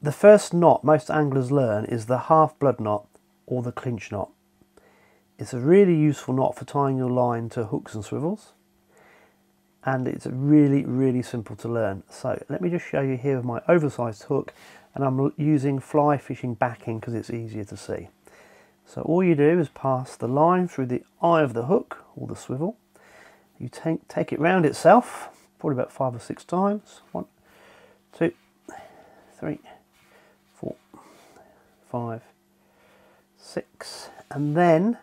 the first knot most anglers learn is the half blood knot or the clinch knot. It's a really useful knot for tying your line to hooks and swivels and it's really really simple to learn. So let me just show you here with my oversized hook and I'm using fly fishing backing because it's easier to see. So all you do is pass the line through the eye of the hook or the swivel. You take, take it round itself, probably about five or six times. One, two, three, five, six. And then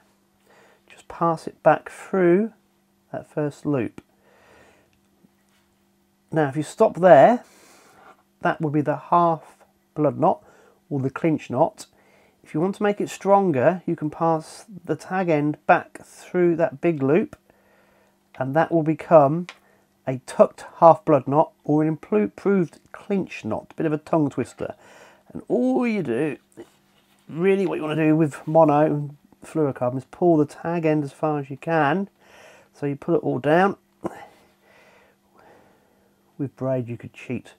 just pass it back through that first loop. Now if you stop there, that would be the half blood knot or the clinch knot if you want to make it stronger, you can pass the tag end back through that big loop and that will become a tucked half blood knot or an improved clinch knot, a bit of a tongue twister. And all you do, really what you want to do with mono and fluorocarbon is pull the tag end as far as you can. So you pull it all down. With braid you could cheat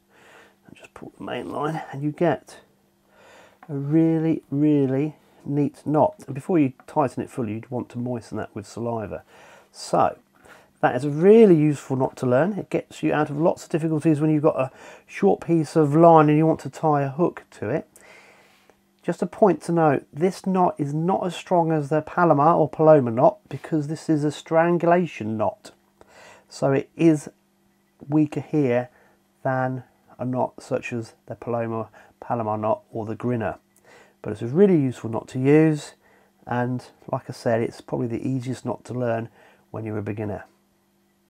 and just pull the main line and you get a really, really neat knot. And before you tighten it fully, you'd want to moisten that with saliva. So, that is a really useful knot to learn. It gets you out of lots of difficulties when you've got a short piece of line and you want to tie a hook to it. Just a point to note, this knot is not as strong as the Palomar or Paloma knot because this is a strangulation knot. So it is weaker here than a knot such as the Paloma Palomar knot or the grinner. But it's a really useful knot to use and like I said it's probably the easiest knot to learn when you're a beginner.